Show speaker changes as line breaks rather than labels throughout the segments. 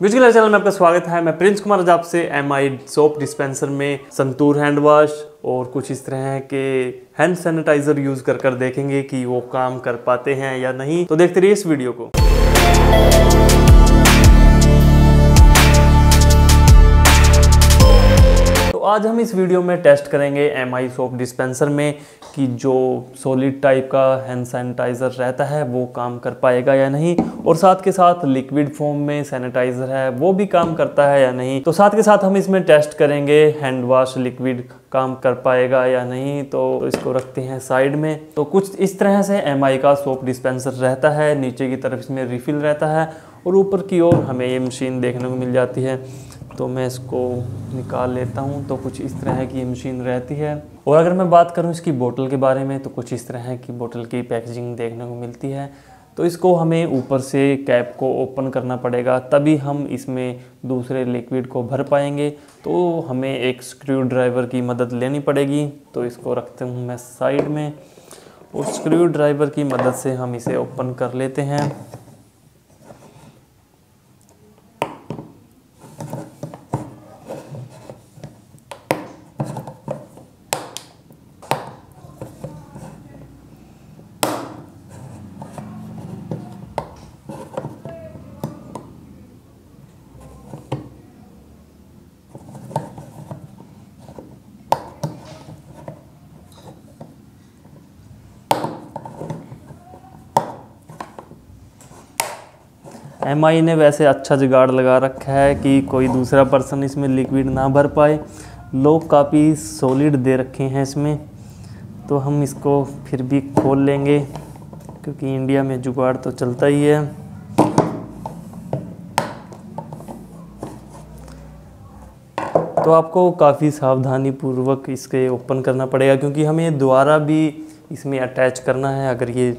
Musical channel में आपका स्वागत है। मैं प्रिंस कुमार आज आपसे एम आई सोप डिस्पेंसर में संतूर हैंड वॉश और कुछ इस तरह है के हैंड सैनिटाइजर यूज़ कर कर देखेंगे कि वो काम कर पाते हैं या नहीं। तो देखते रहिए इस वीडियो को। आज हम इस वीडियो में टेस्ट करेंगे एम आई सोप डिस्पेंसर में कि जो सॉलिड टाइप का हैंड सैनिटाइज़र रहता है, वो काम कर पाएगा या नहीं। और साथ के साथ लिक्विड फॉर्म में सैनिटाइज़र है, वो भी काम करता है या नहीं। तो साथ के साथ हम इसमें टेस्ट करेंगे हैंड वॉश लिक्विड काम कर पाएगा या नहीं। तो इसको रखते हैं साइड में। तो कुछ इस तरह से एमआई का सोप डिस्पेंसर रहता है, नीचे की तरफ़ इसमें रिफिल रहता है, और ऊपर की ओर हमें ये मशीन देखने को मिल जाती है। तो मैं इसको निकाल लेता हूँ। तो कुछ इस तरह की मशीन रहती है। और अगर मैं बात करूँ इसकी बोतल के बारे में तो कुछ इस तरह की बोतल की पैकेजिंग देखने को मिलती है। तो इसको हमें ऊपर से कैप को ओपन करना पड़ेगा, तभी हम इसमें दूसरे लिक्विड को भर पाएँगे। तो हमें एक स्क्रू ड्राइवर की मदद लेनी पड़ेगी। तो इसको रखते हूँ मैं साइड में। और स्क्रू ड्राइवर की मदद से हम इसे ओपन कर लेते हैं। एमआई ने वैसे अच्छा जुगाड़ लगा रखा है कि कोई दूसरा पर्सन इसमें लिक्विड ना भर पाए। लोग काफ़ी सॉलिड दे रखे हैं इसमें। तो हम इसको फिर भी खोल लेंगे, क्योंकि इंडिया में जुगाड़ तो चलता ही है। तो आपको काफ़ी सावधानी पूर्वक इसके ओपन करना पड़ेगा, क्योंकि हमें दोबारा भी इसमें अटैच करना है। अगर ये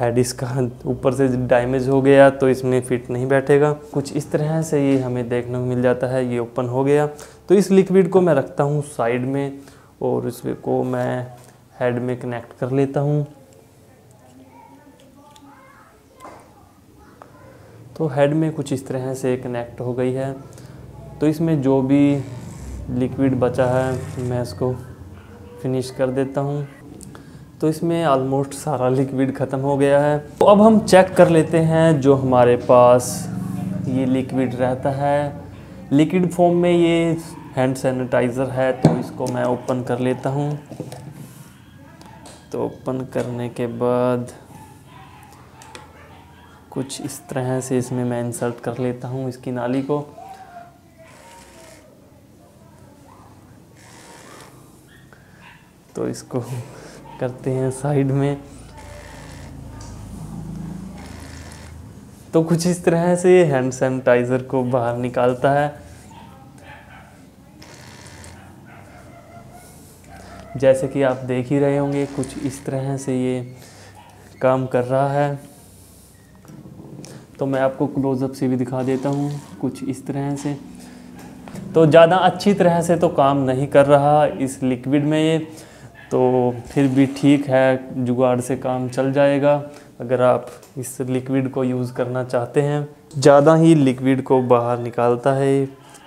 हेड इसका ऊपर से डैमेज हो गया तो इसमें फिट नहीं बैठेगा। कुछ इस तरह से ये हमें देखने को मिल जाता है, ये ओपन हो गया। तो इस लिक्विड को मैं रखता हूँ साइड में, और इसको मैं हेड में कनेक्ट कर लेता हूँ। तो हेड में कुछ इस तरह से कनेक्ट हो गई है। तो इसमें जो भी लिक्विड बचा है, मैं इसको फिनिश कर देता हूँ। तो इसमें ऑलमोस्ट सारा लिक्विड ख़त्म हो गया है। तो अब हम चेक कर लेते हैं जो हमारे पास ये लिक्विड रहता है। लिक्विड फॉर्म में ये हैंड सैनिटाइज़र है तो इसको मैं ओपन कर लेता हूँ। तो ओपन करने के बाद कुछ इस तरह से इसमें मैं इंसर्ट कर लेता हूँ इसकी नाली को। तो इसको करते हैं साइड में। तो कुछ इस तरह से हैंड सैनिटाइज़र को बाहर निकालता है। जैसे कि आप देख ही रहे होंगे, कुछ इस तरह से ये काम कर रहा है। तो मैं आपको क्लोज़अप से भी दिखा देता हूँ, कुछ इस तरह से। तो ज़्यादा अच्छी तरह से तो काम नहीं कर रहा इस लिक्विड में ये। तो फिर भी ठीक है, जुगाड़ से काम चल जाएगा। अगर आप इस लिक्विड को यूज़ करना चाहते हैं, ज़्यादा ही लिक्विड को बाहर निकालता है।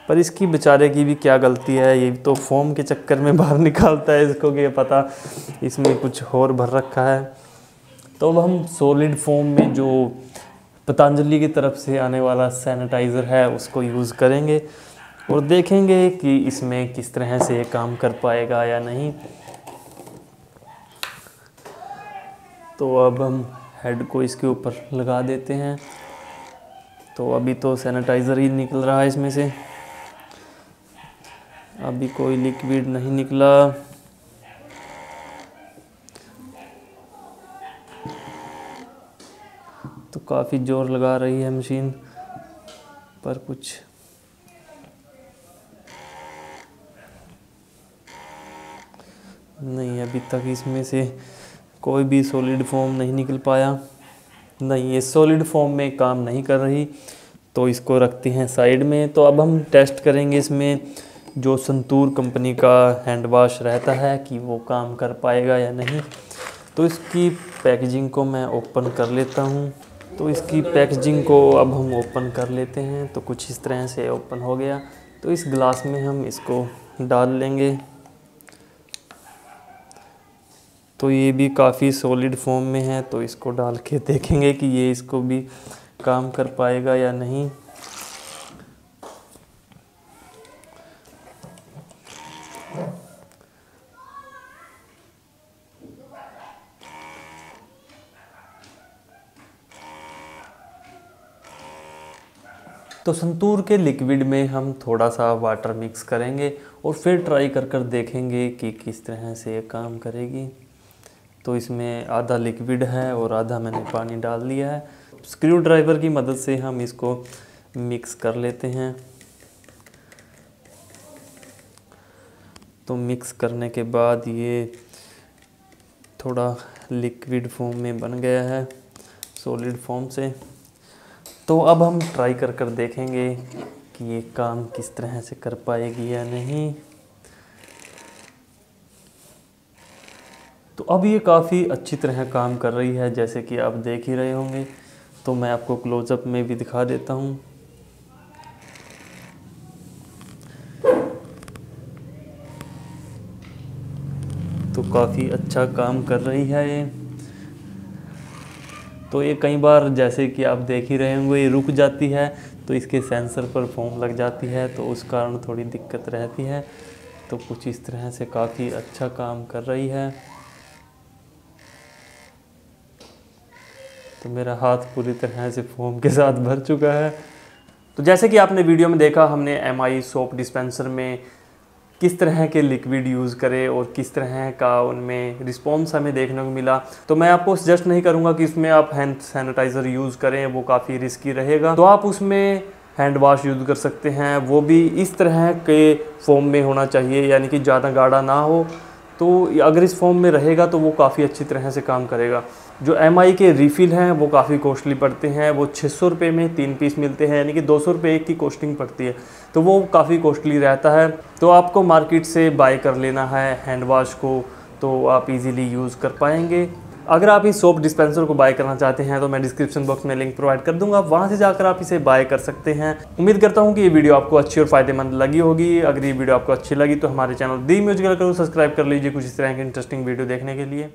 पर इसकी बेचारे की भी क्या गलती है, ये तो फोम के चक्कर में बाहर निकालता है इसको क्या पता इसमें कुछ और भर रखा है। तो अब हम सॉलिड फोम में जो पतंजलि की तरफ़ से आने वाला सैनिटाइज़र है, उसको यूज़ करेंगे और देखेंगे कि इसमें किस तरह से काम कर पाएगा या नहीं। तो अब हम हेड को इसके ऊपर लगा देते हैं। तो अभी तो सैनिटाइज़र ही निकल रहा है इसमें से। अभी कोई लिक्विड नहीं निकला। तो काफ़ी ज़ोर लगा रही है मशीन पर कुछ। नहीं, अभी तक इसमें से कोई भी सॉलिड फॉर्म नहीं निकल पाया। नहीं, ये सॉलिड फॉर्म में काम नहीं कर रही तो इसको रखते हैं साइड में। तो अब हम टेस्ट करेंगे इसमें जो संतूर कंपनी का हैंड वाश रहता है कि वो काम कर पाएगा या नहीं। तो इसकी पैकेजिंग को मैं ओपन कर लेता हूँ। तो इसकी पैकेजिंग को अब हम ओपन कर लेते हैं। तो कुछ इस तरह से ओपन हो गया। तो इस ग्लास में हम इसको डाल लेंगे। तो ये भी काफ़ी सॉलिड फॉर्म में है तो इसको डाल के देखेंगे कि ये इसको भी काम कर पाएगा या नहीं। तो संतूर के लिक्विड में हम थोड़ा सा वाटर मिक्स करेंगे और फिर ट्राई कर कर देखेंगे कि किस तरह से ये काम करेगी। तो इसमें आधा लिक्विड है और आधा मैंने पानी डाल दिया है। स्क्रू ड्राइवर की मदद से हम इसको मिक्स कर लेते हैं। तो मिक्स करने के बाद ये थोड़ा लिक्विड फॉर्म में बन गया है, सॉलिड फॉर्म से। तो अब हम ट्राई कर कर देखेंगे कि ये काम किस तरह से कर पाएगी या नहीं। तो अब ये काफ़ी अच्छी तरह काम कर रही है, जैसे कि आप देख ही रहे होंगे। तो मैं आपको क्लोज़अप में भी दिखा देता हूँ। तो काफ़ी अच्छा काम कर रही है ये। तो ये कई बार जैसे कि आप देख ही रहे होंगे, ये रुक जाती है तो इसके सेंसर पर फोम लग जाती है तो उस कारण थोड़ी दिक्कत रहती है। तो कुछ इस तरह से काफ़ी अच्छा काम कर रही है। तो मेरा हाथ पूरी तरह से फोम के साथ भर चुका है। तो जैसे कि आपने वीडियो में देखा, हमने एम आई सोप डिस्पेंसर में किस तरह के लिक्विड यूज़ करें और किस तरह का उनमें रिस्पॉन्स हमें देखने को मिला। तो मैं आपको सजेस्ट नहीं करूँगा कि इसमें आप हैंड सैनिटाइज़र यूज़ करें, वो काफ़ी रिस्की रहेगा। तो आप उसमें हैंड वाश यूज़ कर सकते हैं। वो भी इस तरह के फॉर्म में होना चाहिए, यानी कि ज़्यादा गाढ़ा ना हो। तो अगर इस फॉर्म में रहेगा तो वो काफ़ी अच्छी तरह से काम करेगा। जो एमआई के रिफ़िल हैं, वो काफ़ी कॉस्टली पड़ते हैं। वो छः सौ रुपये में तीन पीस मिलते हैं, यानी कि दो सौ रुपये एक की कॉस्टिंग पड़ती है। तो वो काफ़ी कॉस्टली रहता है। तो आपको मार्केट से बाय कर लेना है हैंड वाश को तो आप इजीली यूज़ कर पाएँगे। अगर आप इस सोप डिस्पेंसर को बाय करना चाहते हैं तो मैं डिस्क्रिप्शन बॉक्स में लिंक प्रोवाइड कर दूँगा। वहाँ से जाकर आप इसे बाय कर सकते हैं। उम्मीद करता हूँ कि ये वीडियो आपको अच्छी और फ़ायदेमंद लगी होगी। अगर ये वीडियो आपको अच्छी लगी तो हमारे चैनल दी म्यूजिकल करो सब्सक्राइब कर लीजिए। कुछ इस तरह की इंटरेस्टिंग वीडियो देखने के लिए।